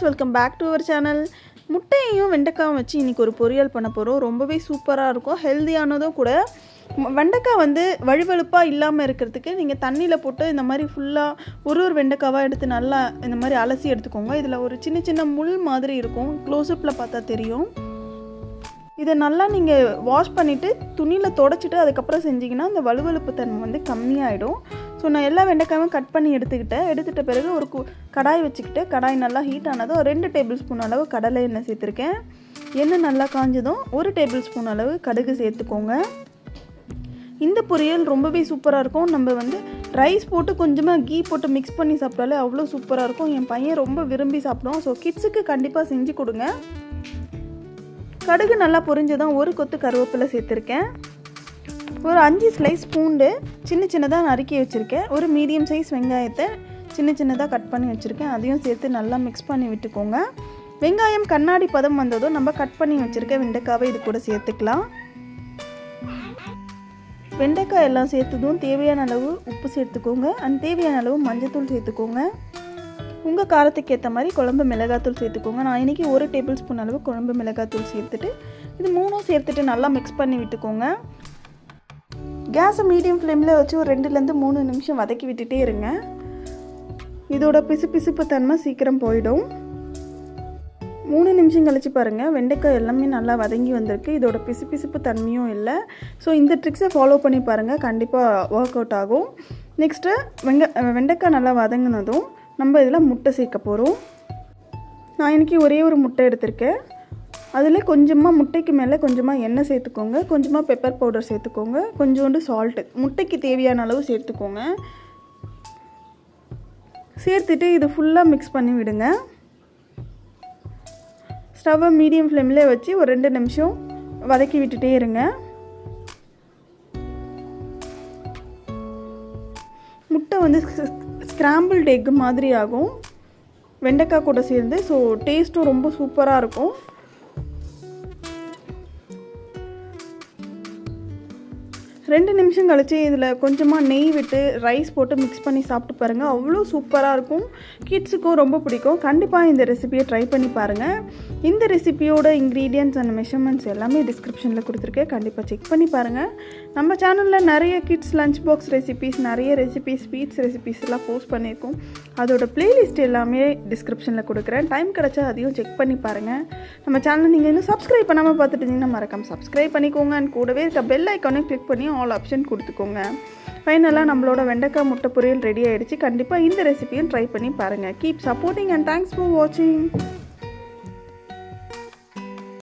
Friends welcome back to our channel. முட்டையையும் வெண்டைக்காயும் வச்சு இன்றைக்கி ஒரு பொரியல் பண்ண போகிறோம் ரொம்பவே சூப்பராக இருக்கும். ஹெல்த்தியானதும் கூட. வெண்டைக்காய் வந்து வழுவழுப்பாக இல்லாமல் இருக்கிறதுக்கு நீங்கள் தண்ணியில் போட்டு இந்த மாதிரி ஃபுல்லாக ஒரு ஒரு வெண்டைக்காவாக எடுத்து நல்லா இந்த மாதிரி அலசி எடுத்துக்கோங்க. இதில் ஒரு சின்ன சின்ன முள் மாதிரி இருக்கும். க்ளோஸ்அப்பில் பார்த்தா தெரியும். இதை நல்லா நீங்கள் வாஷ் பண்ணிவிட்டு துணியில் தொடச்சிட்டு அதுக்கப்புறம் செஞ்சீங்கன்னா அந்த வலுவழுப்பு தன்மை வந்து கம்மியாயிடும். ஸோ நான் எல்லா வெண்டைக்காயும் கட் பண்ணி எடுத்துக்கிட்டேன். எடுத்துட்ட பிறகு ஒரு கு- கடாய் வச்சுக்கிட்டு கடாய் நல்லா ஹீட் ஆனதும் ஒரு ரெண்டு டேபிள் ஸ்பூன் அளவு கடலை எண்ணெய் சேர்த்துருக்கேன். எண்ணெய் நல்லா காஞ்சதும் ஒரு டேபிள் ஸ்பூன் அளவு கடுகு சேர்த்துக்கோங்க. இந்த பொரியல் ரொம்பவே சூப்பராக இருக்கும். நம்ம வந்து ரைஸ் போட்டு கொஞ்சமாக கீ போட்டு மிக்ஸ் பண்ணி சாப்பிட்டாலே அவ்வளோ சூப்பராக இருக்கும். என் பையன் ரொம்ப விரும்பி சாப்பிடுவோம் ஸோ கிட்ஸுக்கு கண்டிப்பாக செஞ்சு கொடுங்க. கடுகு நல்லா பொரிஞ்சதும் ஒரு கொத்து கருவேப்பிலை சேர்த்துருக்கேன். ஒரு அஞ்சு ஸ்லைஸ் பூண்டு சின்ன சின்னதாக நறுக்கி வச்சுருக்கேன். ஒரு மீடியம் சைஸ் வெங்காயத்தை சின்ன சின்னதாக கட் பண்ணி வச்சுருக்கேன். அதையும் சேர்த்து நல்லா மிக்ஸ் பண்ணி விட்டுக்கோங்க. வெங்காயம் கண்ணாடி பதம் வந்ததும் நம்ம கட் பண்ணி வச்சுருக்க வெண்டைக்காவை இது கூட சேர்த்துக்கலாம். வெண்டைக்காய் எல்லாம் சேர்த்ததும் தேவையான அளவு உப்பு சேர்த்துக்கோங்க. அண்ட் தேவையான அளவு மஞ்சத்தூள் சேர்த்துக்கோங்க. உங்கள் காரத்துக்கு ஏற்ற மாதிரி குழம்பு மிளகாத்தூள் சேர்த்துக்கோங்க. நான் இன்றைக்கி ஒரு டேபிள் ஸ்பூன் அளவு குழம்பு மிளகாத்தூள் சேர்த்துட்டு இது மூணும் சேர்த்துட்டு நல்லா மிக்ஸ் பண்ணி விட்டுக்கோங்க. கேஸை மீடியம் ஃப்ளேமில் வச்சு ஒரு ரெண்டுலேருந்து மூணு நிமிஷம் வதக்கி விட்டுட்டே இருங்க. இதோட பிசுபிசுப்பு தன்மை சீக்கிரம் போயிடும். மூணு நிமிஷம் கழித்து பாருங்கள் வெண்டைக்காய் எல்லாமே நல்லா வதங்கி வந்திருக்கு. இதோட பிசுபிசுப்பு தன்மையும் இல்லை. ஸோ இந்த ட்ரிக்ஸை ஃபாலோ பண்ணி பாருங்கள் கண்டிப்பாக ஒர்க் அவுட் ஆகும். நெக்ஸ்ட்டு வெங்க வெண்டைக்காய் நல்லா வதங்கினதும் நம்ம இதில் முட்டை சேர்க்க போகிறோம். நான் இன்றைக்கி ஒரே ஒரு முட்டை எடுத்திருக்கேன். அதில் கொஞ்சமாக முட்டைக்கு மேலே கொஞ்சமாக எண்ணெய் சேர்த்துக்கோங்க. கொஞ்சமாக பெப்பர் பவுடர் சேர்த்துக்கோங்க. கொஞ்சோண்டு சால்ட்டு முட்டைக்கு தேவையான அளவு சேர்த்துக்கோங்க. சேர்த்துட்டு இது ஃபுல்லாக மிக்ஸ் பண்ணி விடுங்க. ஸ்டவ்வை மீடியம் ஃப்ளேமில் வச்சு ஒரு ரெண்டு நிமிஷம் வதக்கி விட்டுட்டே இருங்க. முட்டை வந்து ஸ்க்ராம்பிள்ட் எக்கு மாதிரி ஆகும் வெண்டைக்காய் கூட சேர்ந்து ஸோ டேஸ்ட்டும் ரொம்ப சூப்பராக இருக்கும். ரெண்டு நிமிஷம் கழித்து இதில் கொஞ்சமாக நெய் விட்டு ரைஸ் போட்டு மிக்ஸ் பண்ணி சாப்பிட்டு பாருங்கள் அவ்வளோ சூப்பராக இருக்கும். கிட்ஸுக்கும் ரொம்ப பிடிக்கும். கண்டிப்பாக இந்த ரெசிபியை ட்ரை பண்ணி பாருங்கள் இந்த ரெசிபியோட இன்க்ரீடியன்ட்ஸ் அண்ட் மெஷர்மெண்ட்ஸ் எல்லாமே டிஸ்கிரிப்ஷனில் கொடுத்துருக்கேன். கண்டிப்பாக செக் பண்ணி பாருங்கள் நம்ம சேனலில் நிறைய கிட்ஸ் லஞ்ச் பாக்ஸ் ரெசிபிஸ் நிறைய ரெசிபிஸ் ஸ்வீட்ஸ் ரெசிபிஸ் எல்லாம் போஸ்ட் பண்ணியிருக்கோம். அதோட பிளேலிஸ்ட் எல்லாமே டிஸ்கிரிப்ஷனில் கொடுக்குறேன். டைம் கிடச்சா அதையும் செக் பண்ணி பாருங்கள் நம்ம சேனலை நீங்கள் இன்னும் சப்ஸ்கிரைப் பண்ணாமல் பார்த்துட்டு இருந்தீங்கன்னா மறக்காமல் சப்ஸ்கிரைப் பண்ணிக்கோங்க. அண்ட் கூடவே இருக்க பெல் ஐக்கானே கிளிக் பண்ணி ஆல் ஆப்ஷன் கொடுத்துக்கோங்க. ஃபைனலாக நம்மளோட வெண்டைக்காய் முட்டை பொரியல் ரெடி ஆகிடுச்சு கண்டிப்பாக இந்த ரெசிபியும் ட்ரை பண்ணி பாருங்கள் keep supporting and thanks for வாட்சிங்